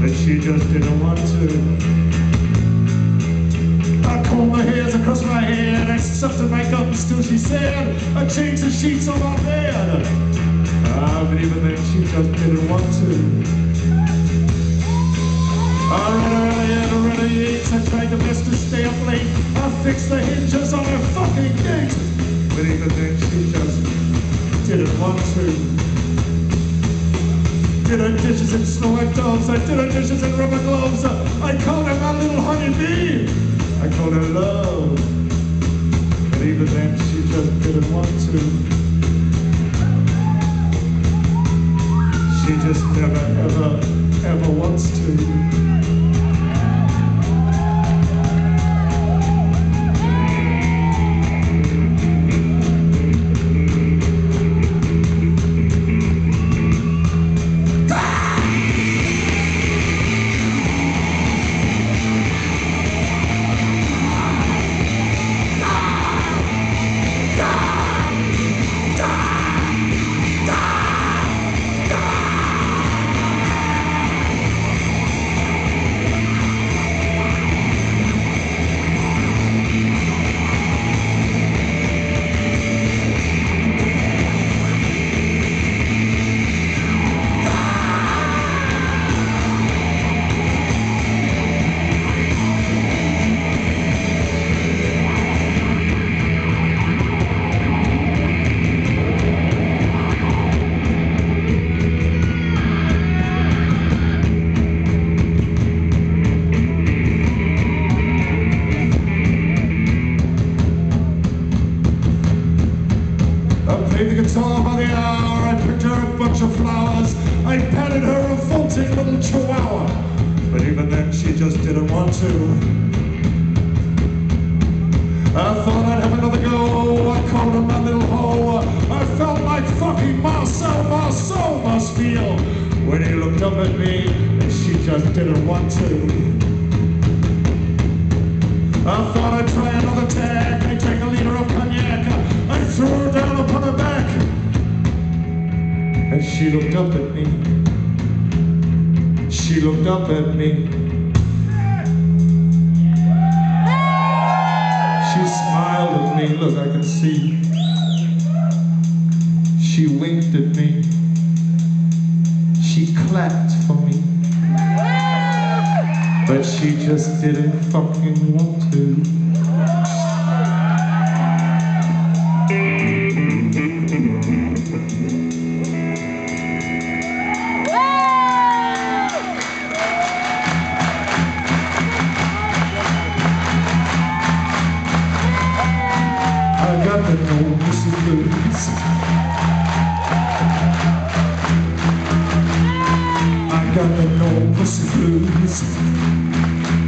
but she just didn't want to. I combed my hairs across my head, I sucked her makeup and still she said, I changed the sheets on my bed. Ah, but even then she just didn't want to. I ran early and ran late, I tried the best to stay up late. I fixed the hinges on her fucking gate, but even then she just didn't want to. I did her dishes in snow white doves, I did her dishes in rubber gloves. I called her my little honey bee. I called her love. But even then she just didn't want to. She just never, ever, ever wants to. Guitar by the hour, I picked her a bunch of flowers, I patted her a revolting little chihuahua, but even then she just didn't want to. I thought I'd have another go, I called her my little hoe, I felt like fucking Marcel Marceau must feel when he looked up at me and she just didn't want to. I thought I'd try another tack. I drank a liter of cognac. I threw her down she looked up at me. She looked up at me. She smiled at me. Look, I can see. She winked at me. She clapped for me. But she just didn't fucking want to. I know blues. I got the no pussy blues.